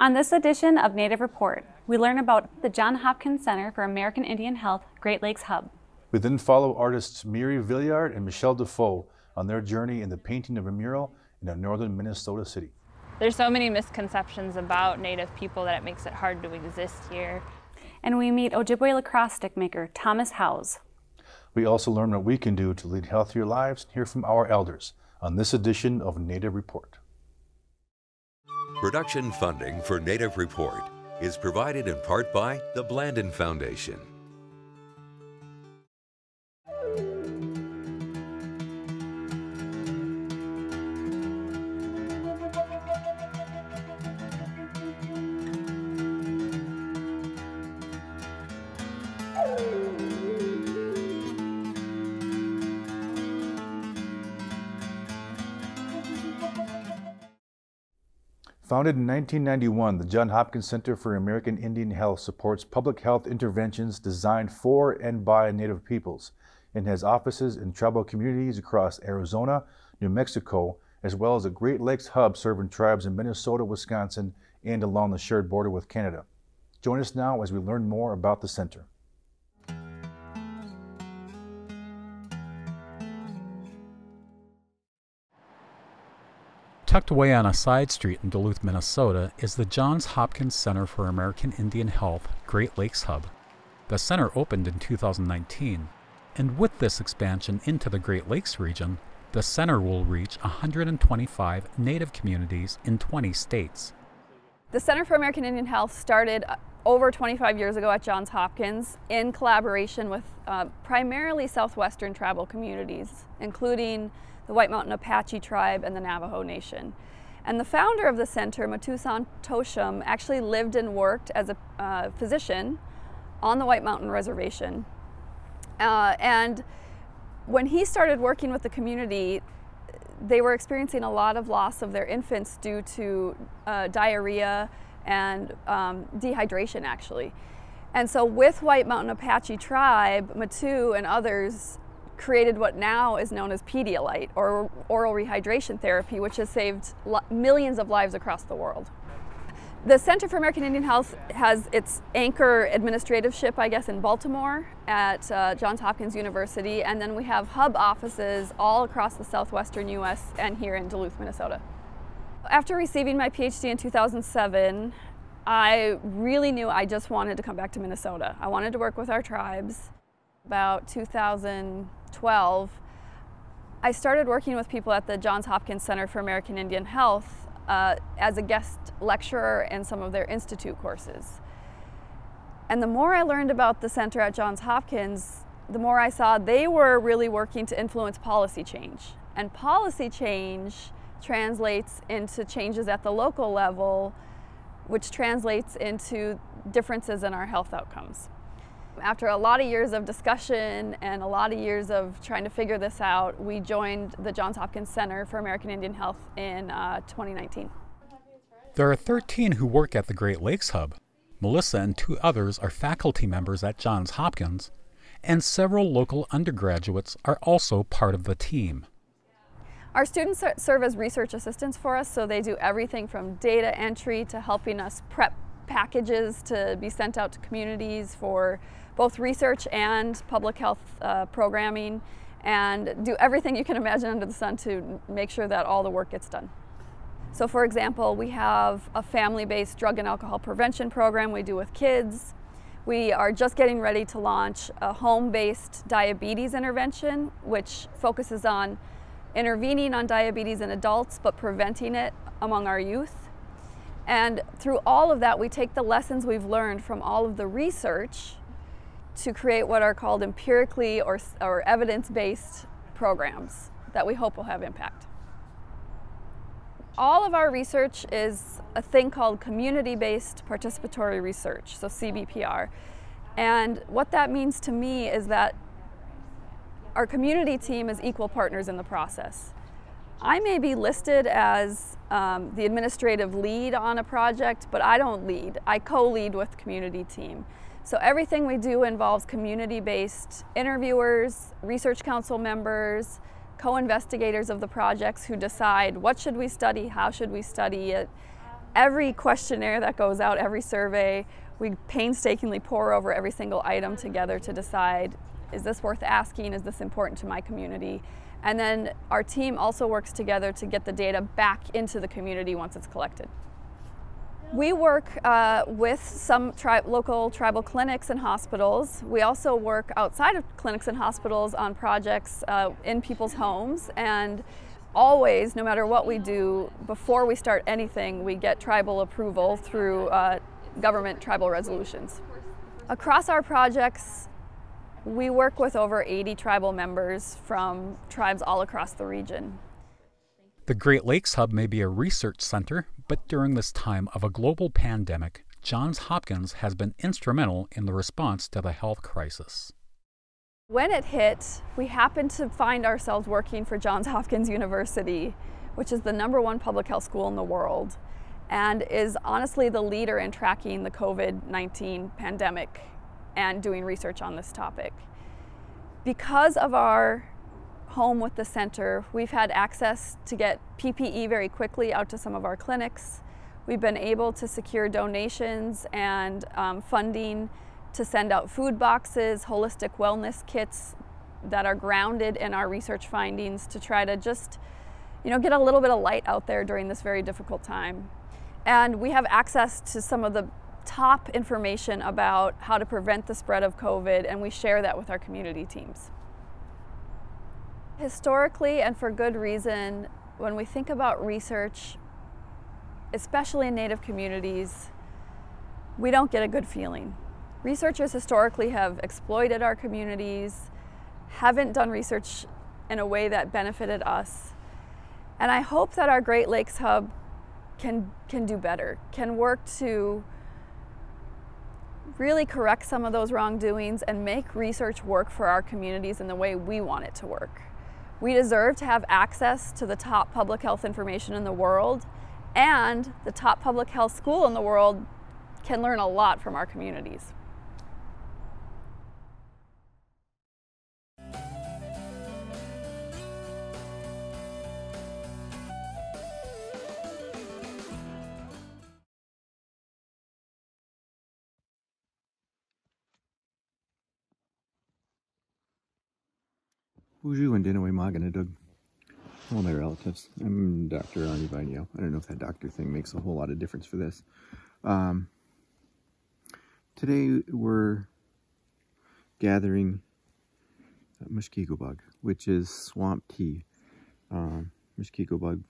On this edition of Native Report, we learn about the Johns Hopkins Center for American Indian Health Great Lakes Hub. We then follow artists Moira Villiard and Michelle Defoe on their journey in the painting of a mural in a northern Minnesota city. There's so many misconceptions about Native people that it makes it hard to exist here. And we meet Ojibwe lacrosse stick maker Thomas Howes. We also learn what we can do to lead healthier lives and hear from our elders on this edition of Native Report. Production funding for Native Report is provided in part by the Blandin Foundation. Founded in 1991, the Johns Hopkins Center for American Indian Health supports public health interventions designed for and by Native peoples and has offices in tribal communities across Arizona, New Mexico, as well as a Great Lakes hub serving tribes in Minnesota, Wisconsin, and along the shared border with Canada. Join us now as we learn more about the center. Tucked away on a side street in Duluth, Minnesota, is the Johns Hopkins Center for American Indian Health Great Lakes Hub. The center opened in 2019, and with this expansion into the Great Lakes region, the center will reach 125 Native communities in 20 states. The Center for American Indian Health started uh, over 25 years ago at Johns Hopkins in collaboration with uh, primarily southwestern tribal communities, including the White Mountain Apache tribe, and the Navajo Nation. And the founder of the center, Mathu Santosham, actually lived and worked as a uh, physician on the White Mountain Reservation. Uh, and when he started working with the community, they were experiencing a lot of loss of their infants due to uh, diarrhea and um, dehydration, actually. And so with White Mountain Apache tribe, Mathu and others created what now is known as Pedialyte, or oral rehydration therapy, which has saved millions of lives across the world. The Center for American Indian Health has its anchor administrative ship, I guess, in Baltimore at uh, Johns Hopkins University, and then we have hub offices all across the southwestern U.S. and here in Duluth, Minnesota. After receiving my PhD in 2007, I really knew I just wanted to come back to Minnesota. I wanted to work with our tribes. About 2000, 12, I started working with people at the Johns Hopkins Center for American Indian Health uh, as a guest lecturer in some of their institute courses. And the more I learned about the center at Johns Hopkins, the more I saw they were really working to influence policy change. And policy change translates into changes at the local level, which translates into differences in our health outcomes. After a lot of years of discussion and a lot of years of trying to figure this out, we joined the Johns Hopkins Center for American Indian Health in uh, 2019. There are 13 who work at the Great Lakes Hub. Melissa and two others are faculty members at Johns Hopkins, and several local undergraduates are also part of the team. Our students serve as research assistants for us, so they do everything from data entry to helping us prep packages to be sent out to communities for both research and public health uh, programming and do everything you can imagine under the sun to make sure that all the work gets done. So for example, we have a family-based drug and alcohol prevention program we do with kids. We are just getting ready to launch a home-based diabetes intervention, which focuses on intervening on diabetes in adults, but preventing it among our youth. And through all of that, we take the lessons we've learned from all of the research to create what are called empirically or, or evidence-based programs that we hope will have impact. All of our research is a thing called community-based participatory research, so CBPR. And what that means to me is that our community team is equal partners in the process. I may be listed as um, the administrative lead on a project, but I don't lead. I co-lead with community team. So everything we do involves community-based interviewers, research council members, co-investigators of the projects who decide what should we study, how should we study it, every questionnaire that goes out, every survey, we painstakingly pour over every single item together to decide is this worth asking? Is this important to my community? And then our team also works together to get the data back into the community once it's collected. We work uh, with some tri local tribal clinics and hospitals. We also work outside of clinics and hospitals on projects uh, in people's homes and always, no matter what we do, before we start anything, we get tribal approval through uh, government tribal resolutions. Across our projects, we work with over 80 tribal members from tribes all across the region. The Great Lakes Hub may be a research center, but during this time of a global pandemic, Johns Hopkins has been instrumental in the response to the health crisis. When it hit, we happened to find ourselves working for Johns Hopkins University, which is the number one public health school in the world and is honestly the leader in tracking the COVID 19 pandemic and doing research on this topic. Because of our home with the center, we've had access to get PPE very quickly out to some of our clinics. We've been able to secure donations and um, funding to send out food boxes, holistic wellness kits that are grounded in our research findings to try to just, you know, get a little bit of light out there during this very difficult time. And we have access to some of the top information about how to prevent the spread of COVID, and we share that with our community teams. Historically, and for good reason, when we think about research, especially in Native communities, we don't get a good feeling. Researchers historically have exploited our communities, haven't done research in a way that benefited us. And I hope that our Great Lakes Hub can, can do better, can work to really correct some of those wrongdoings and make research work for our communities in the way we want it to work. We deserve to have access to the top public health information in the world, and the top public health school in the world can learn a lot from our communities. Buju and Dinaway Maganadug. All my relatives. I'm Dr. Arnie Vainio. I don't know if that doctor thing makes a whole lot of difference for this. Um, today we're gathering Mushkego bug, which is swamp tea. Um, Mushkego bug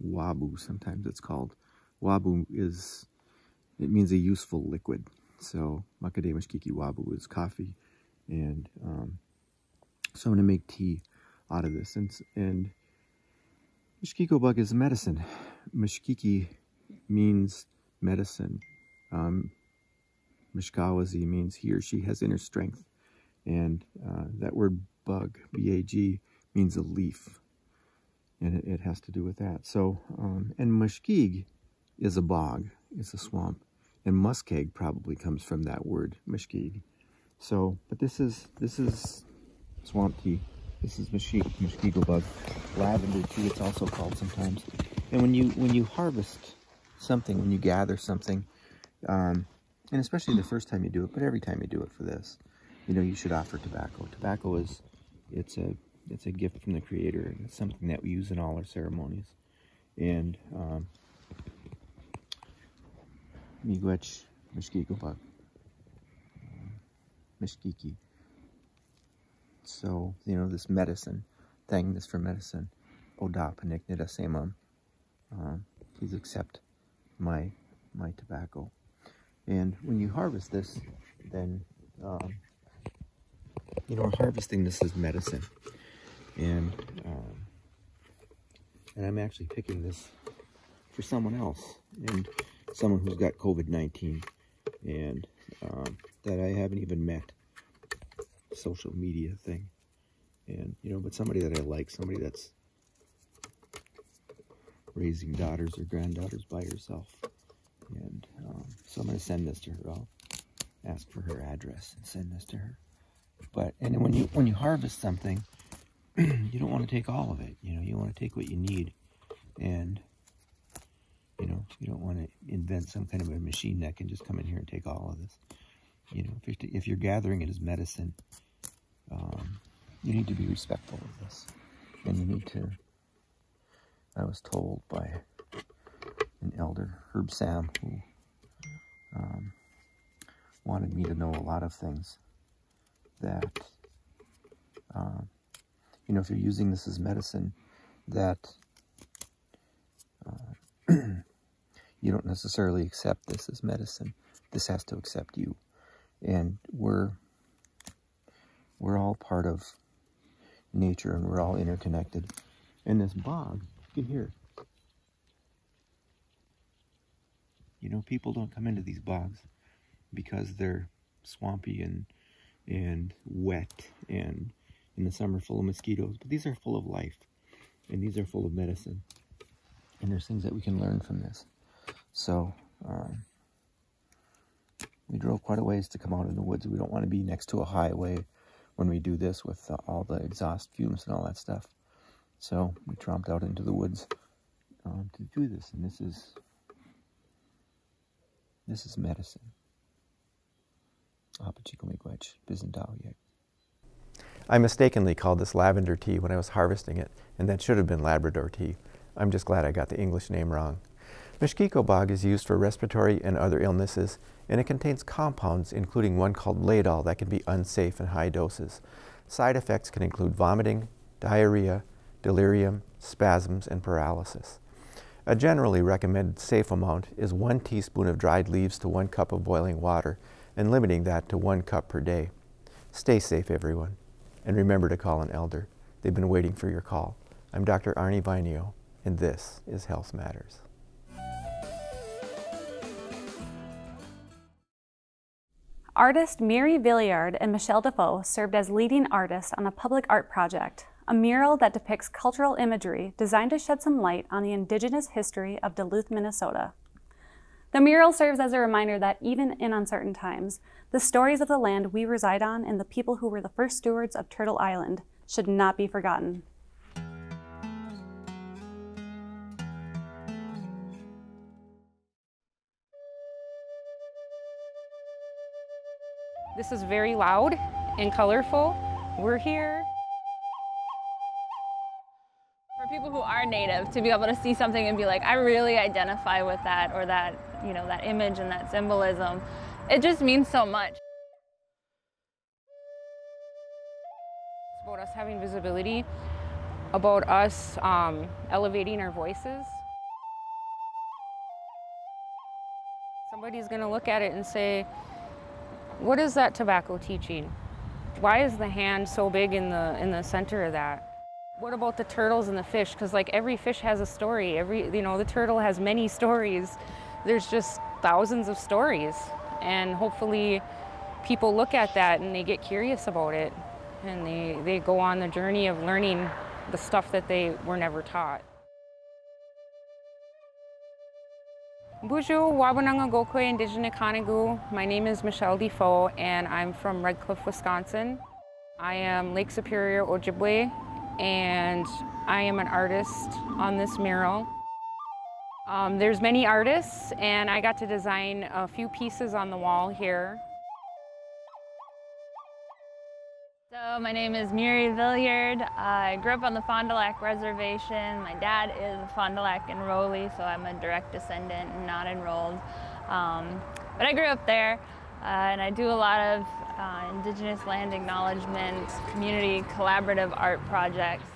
wabu, sometimes it's called. Wabu is, it means a useful liquid. So Makade Mushkiki wabu is coffee and um, so I'm going to make tea out of this. And, and Mushkego bug is medicine. Mushkiki means medicine. Um, Mishkawazi means he or she has inner strength. And uh, that word bug, B-A-G, means a leaf. And it, it, has to do with that. So, um, and Mushkeg is a bog, it's a swamp. And muskeg probably comes from that word, Mushkeg. So, but this is, this is swamp tea. This is Mushkego bug. Lavender tea, it's also called sometimes. And when you when you harvest something, when you gather something, um, and especially the first time you do it, but every time you do it for this, you know, you should offer tobacco. Tobacco is, it's a, it's a gift from the Creator, and it's something that we use in all our ceremonies. And, um, Miigwech Mushkego bug. Mishkiki. So, you know, this medicine thing, this for medicine. Oda paniknida semam. Um, please accept my my tobacco. And when you harvest this, then um, you know, harvesting this is medicine. And um, and I'm actually picking this for someone else and someone who's got COVID-19 and um, that I haven't even met social media thing. And, you know, but somebody that I like, somebody that's raising daughters or granddaughters by herself. And um, so I'm going to send this to her. I'll ask for her address and send this to her. But, and when you, when you harvest something, you don't want to take all of it. You know, you want to take what you need. And You know, you don't want to invent some kind of a machine that can just come in here and take all of this. You know, if you're, if you're gathering it as medicine, um, you need to be respectful of this. And you need to, I was told by an elder, Herb Sam, who um, wanted me to know a lot of things that, uh, you know, if you're using this as medicine, that uh, you don't necessarily accept this as medicine. This has to accept you. And we're we're all part of nature and we're all interconnected. And this bog, you can hear. You know, people don't come into these bogs because they're swampy and and wet and in the summer full of mosquitoes. But these are full of life and these are full of medicine. And there's things that we can learn from this. So, um, we drove quite a ways to come out in the woods. We don't want to be next to a highway when we do this with uh, all the exhaust fumes and all that stuff. So we tromped out into the woods um, to do this, and this is this is medicine. I mistakenly called this lavender tea when I was harvesting it, and that should have been Labrador tea. I'm just glad I got the English name wrong. Mishkiko bog is used for respiratory and other illnesses, and it contains compounds, including one called ledol, that can be unsafe in high doses. Side effects can include vomiting, diarrhea, delirium, spasms, and paralysis. A generally recommended safe amount is one teaspoon of dried leaves to one cup of boiling water, and limiting that to one cup per day. Stay safe, everyone, and remember to call an elder. They've been waiting for your call. I'm Dr. Arnie Vainio, and this is Health Matters. Artist Moira Villiard and Michelle Defoe served as leading artists on a public art project, a mural that depicts cultural imagery designed to shed some light on the indigenous history of Duluth, Minnesota. The mural serves as a reminder that even in uncertain times, the stories of the land we reside on and the people who were the first stewards of Turtle Island should not be forgotten. This is very loud and colorful. We're here For people who are native to be able to see something and be like, I really identify with that or that, you know, that image and that symbolism. It just means so much. It's about us having visibility, about us um, elevating our voices. Somebody's going to look at it and say, what is that tobacco teaching? Why is the hand so big in the, in the center of that? What about the turtles and the fish? Because like every fish has a story. Every you know the turtle has many stories. There's just thousands of stories, and hopefully, people look at that and they get curious about it, and they they go on the journey of learning the stuff that they were never taught. Bonjour, Wabananga Gokwe Indigenous Kanigu. My name is Michelle Defoe and I'm from Red Cliff, Wisconsin. I am Lake Superior Ojibwe and I am an artist on this mural. Um, there's many artists and I got to design a few pieces on the wall here. So my name is Moira Villiard. I grew up on the Fond du Lac Reservation. My dad is a Fond du Lac enrollee, so I'm a direct descendant and not enrolled. Um, but I grew up there uh, and I do a lot of uh, Indigenous land acknowledgement, community collaborative art projects.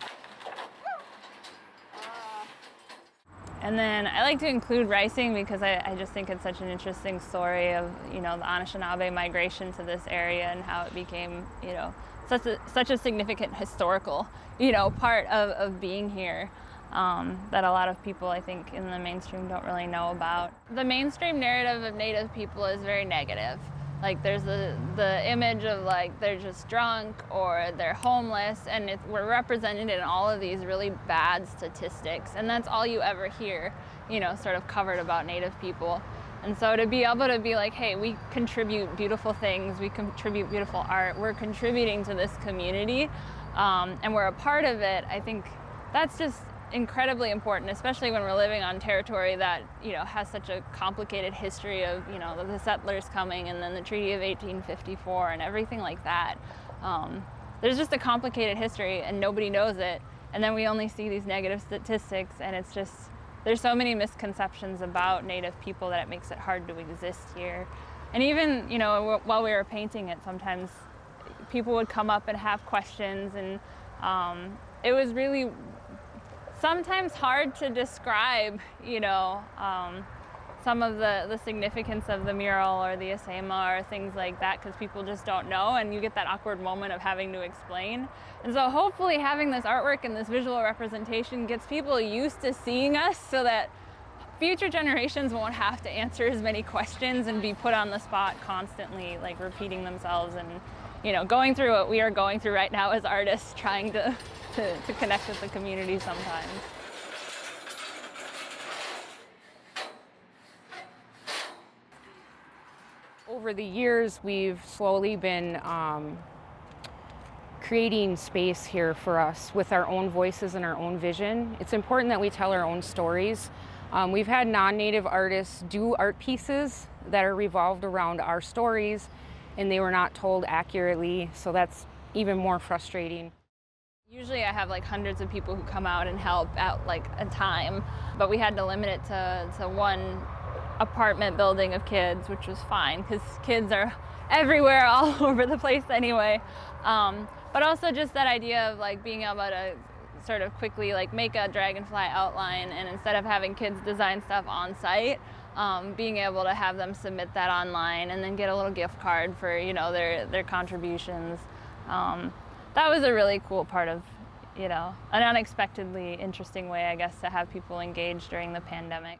And then I like to include ricing because I, I, just think it's such an interesting story of, you know, the Anishinaabe migration to this area and how it became, you know, such a, such a significant historical, you know, part of, of being here um, that a lot of people, I think, in the mainstream don't really know about. The mainstream narrative of Native people is very negative. Like there's the, the image of like they're just drunk or they're homeless and it, we're represented in all of these really bad statistics and that's all you ever hear, you know, sort of covered about Native people. And so to be able to be like, hey, we contribute beautiful things, we contribute beautiful art, we're contributing to this community um, and we're a part of it, I think that's just incredibly important, especially when we're living on territory that you know has such a complicated history of you know the settlers coming and then the Treaty of 1854 and everything like that. Um, there's just a complicated history and nobody knows it, and then we only see these negative statistics, and it's just there's so many misconceptions about Native people that it makes it hard to exist here. And even you know while we were painting it, sometimes people would come up and have questions and um, it was really sometimes hard to describe, you know, um, some of the, the significance of the mural or the Asema or things like that because people just don't know and you get that awkward moment of having to explain. And so hopefully having this artwork and this visual representation gets people used to seeing us so that future generations won't have to answer as many questions and be put on the spot constantly, like repeating themselves and you know, going through what we are going through right now as artists, trying to to, to connect with the community sometimes. Over the years, we've slowly been um, creating space here for us with our own voices and our own vision. It's important that we tell our own stories. Um, we've had non-native artists do art pieces that are revolved around our stories and they were not told accurately, so that's even more frustrating. Usually I have like hundreds of people who come out and help at like a time, but we had to limit it to, to one apartment building of kids, which was fine because kids are everywhere all over the place anyway. Um, but also just that idea of like being able to sort of quickly like make a dragonfly outline and instead of having kids design stuff on site, um, being able to have them submit that online and then get a little gift card for you know their their contributions. Um, that was a really cool part of, you know, an unexpectedly interesting way, I guess, to have people engage during the pandemic.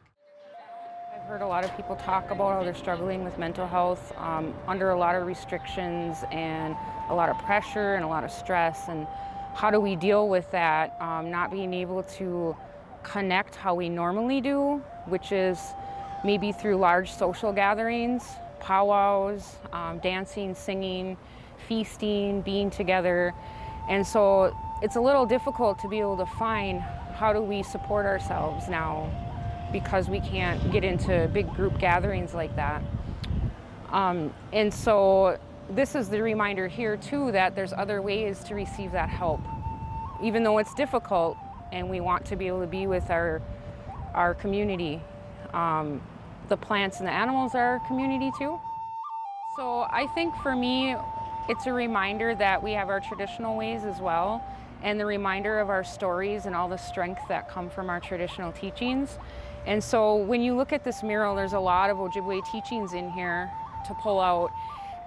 Heard a lot of people talk about how they're struggling with mental health um, under a lot of restrictions and a lot of pressure and a lot of stress. And how do we deal with that? Um, not being able to connect how we normally do, which is maybe through large social gatherings, powwows, um, dancing, singing, feasting, being together. And so it's a little difficult to be able to find how do we support ourselves now because we can't get into big group gatherings like that. Um, and so this is the reminder here too that there's other ways to receive that help. Even though it's difficult and we want to be able to be with our, our community. Um, the plants and the animals are our community too. So I think for me, it's a reminder that we have our traditional ways as well, and the reminder of our stories and all the strength that come from our traditional teachings. And so when you look at this mural, there's a lot of Ojibwe teachings in here to pull out.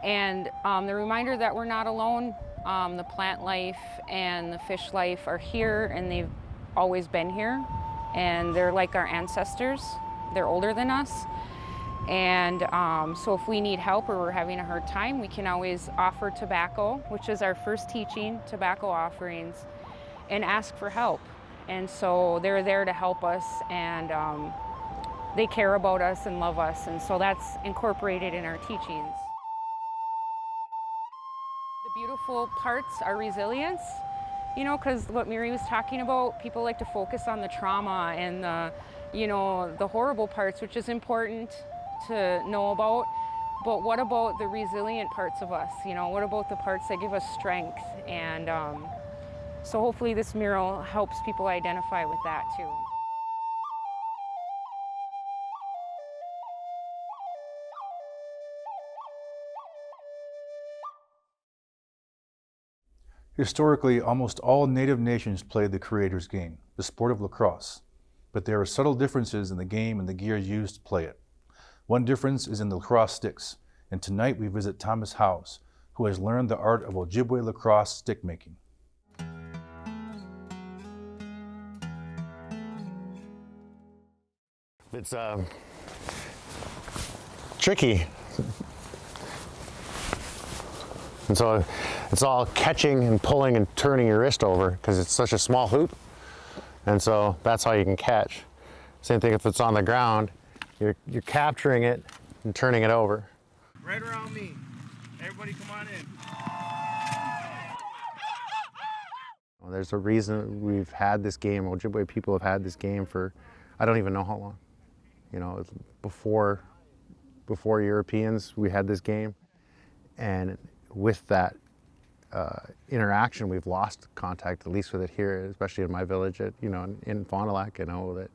And um, the reminder that we're not alone, um, the plant life and the fish life are here and they've always been here. And they're like our ancestors, they're older than us. And um, so if we need help or we're having a hard time, we can always offer tobacco, which is our first teaching, tobacco offerings, and ask for help. And so they're there to help us and um, they care about us and love us. And so that's incorporated in our teachings. The beautiful parts are resilience, you know, because what Moira was talking about, people like to focus on the trauma and the, you know, the horrible parts, which is important to know about. But what about the resilient parts of us? You know, what about the parts that give us strength? And um, so hopefully this mural helps people identify with that too. Historically, almost all native nations played the creator's game, the sport of lacrosse. But there are subtle differences in the game and the gear used to play it. One difference is in the lacrosse sticks, and tonight we visit Thomas Howes, who has learned the art of Ojibwe lacrosse stick making. It's uh, tricky. And so it's all catching and pulling and turning your wrist over because it's such a small hoop. And so that's how you can catch. Same thing if it's on the ground, you're, you're capturing it and turning it over. Right around me. Everybody come on in. There's a reason we've had this game, Ojibwe people have had this game for, I don't even know how long. You know, before, before Europeans, we had this game. And with that uh, interaction, we've lost contact, at least with it here, especially in my village, at, you know, in, in Fond du Lac, you know, that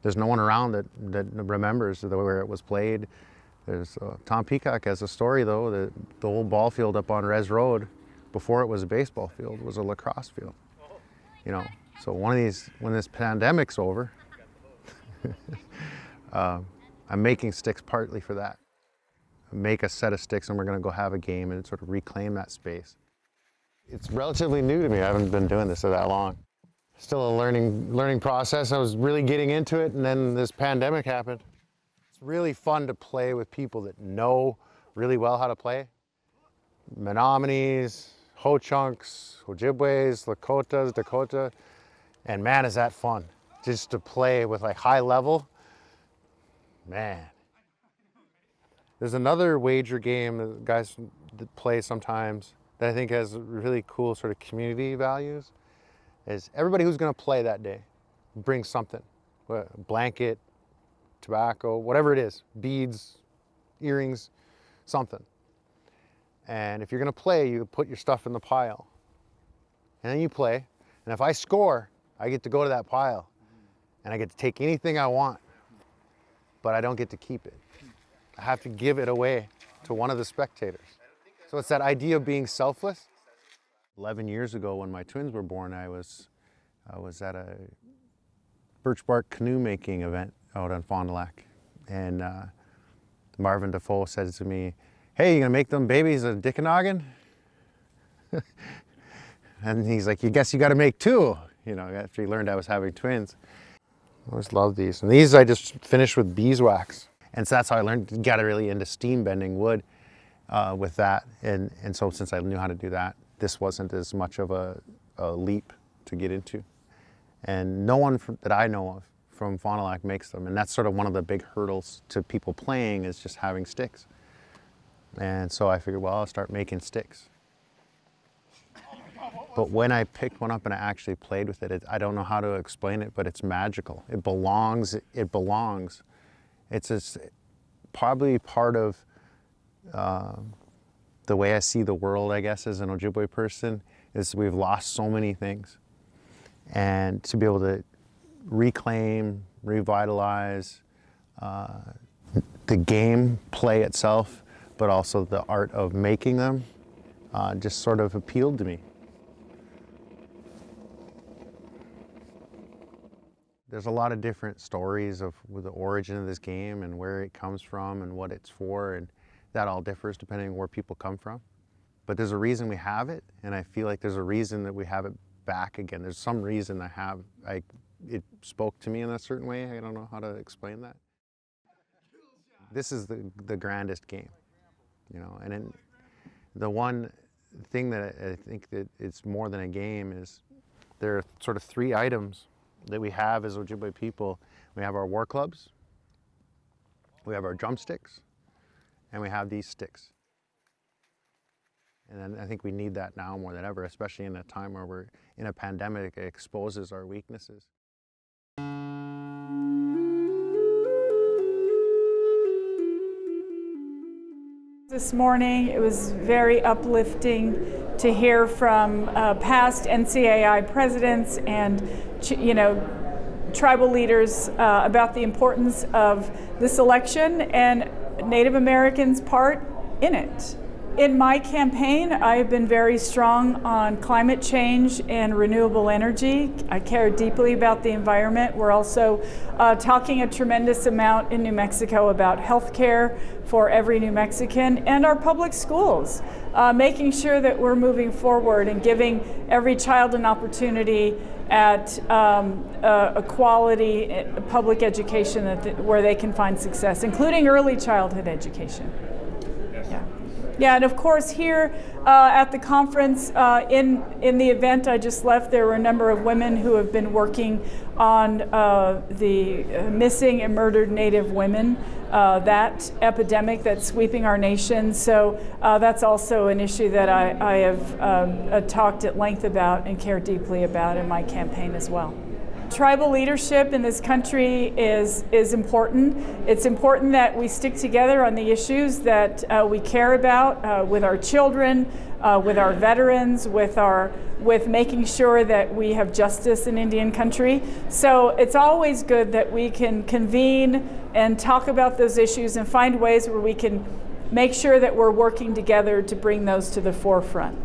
there's no one around that, that remembers the, where it was played. There's uh, Tom Peacock has a story though that the old ball field up on Res Road, before it was a baseball field, was a lacrosse field. You know, so one of these when this pandemic's over, uh, I'm making sticks partly for that. Make a set of sticks and we're to go have a game and sort of reclaim that space. It's relatively new to me. I haven't been doing this for that long still a learning learning process. I was really getting into it and then this pandemic happened. It's really fun to play with people that know really well how to play. Menominees, Ho-Chunks, Ojibways, Lakotas, Dakota. And man, is that fun. Just to play with like high level. Man. There's another wager game that guys play sometimes that I think has really cool sort of community values is everybody who's going to play that day brings something, blanket, tobacco, whatever it is, beads, earrings, something. And if you're going to play, you put your stuff in the pile. And then you play. And if I score, I get to go to that pile. And I get to take anything I want. But I don't get to keep it. I have to give it away to one of the spectators. So it's that idea of being selfless 11 years ago when my twins were born, I was, I was at a birch bark canoe making event out on Fond du Lac. And uh, Marvin Defoe said to me, hey, you gonna make them babies a Dickenoggin? and he's like, you guess you gotta make two, you know, after he learned I was having twins. I always love these. And these I just finished with beeswax. And so that's how I learned, got really into steam bending wood uh, with that. And, and so since I knew how to do that, this wasn't as much of a, a leap to get into. And no one that I know of from Fond du Lac makes them. And that's sort of one of the big hurdles to people playing is just having sticks. And so I figured, well, I'll start making sticks. But when I picked one up and I actually played with it, it, I don't know how to explain it, but it's magical. It belongs, it belongs. It's just probably part of uh, the way I see the world, I guess, as an Ojibwe person, is we've lost so many things. And to be able to reclaim, revitalize uh, the game play itself, but also the art of making them, uh, just sort of appealed to me. There's a lot of different stories of the origin of this game and where it comes from and what it's for. And that all differs depending on where people come from. But there's a reason we have it, and I feel like there's a reason that we have it back again. There's some reason I have, I, it spoke to me in a certain way. I don't know how to explain that. This is the, the grandest game, you know, and in, the one thing that I think that it's more than a game is there are sort of three items that we have as Ojibwe people. We have our war clubs, we have our drumsticks, and we have these sticks. And I think we need that now more than ever, especially in a time where we're in a pandemic, it exposes our weaknesses. This morning, it was very uplifting to hear from uh, past NCAI presidents and, you know, tribal leaders uh, about the importance of this election and Native Americans' part in it. In my campaign, I've been very strong on climate change and renewable energy. I care deeply about the environment. We're also uh, talking a tremendous amount in New Mexico about health care for every New Mexican and our public schools, uh, making sure that we're moving forward and giving every child an opportunity at um, a, a, quality eh, public education that where they can find success, including early childhood education. Yeah. And of course here uh, at the conference, uh, in, in the event I just left, there were a number of women who have been working on uh, the uh, missing and murdered Native women uh, that epidemic that's sweeping our nation. So uh, that's also an issue that I, I have um, talked at length about and care deeply about in my campaign as well. Tribal leadership in this country is, is important. It's important that we stick together on the issues that uh, we care about uh, with our children, uh, with our veterans, with our with making sure that we have justice in Indian country. So it's always good that we can convene and talk about those issues and find ways where we can make sure that we're working together to bring those to the forefront.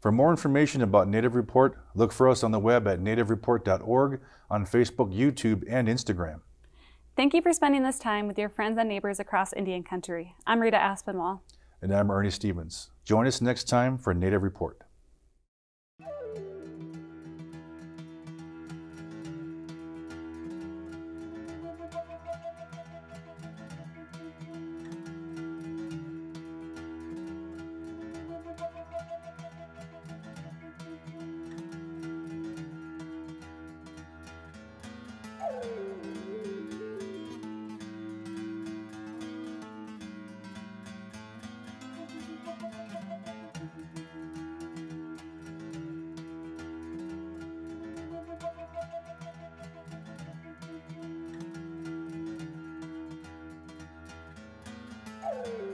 For more information about Native Report, look for us on the web at nativereport.org, on Facebook, YouTube, and Instagram. Thank you for spending this time with your friends and neighbors across Indian country. I'm Rita Aspinwall. And I'm Ernie Stevens. Join us next time for Native Report. Bye.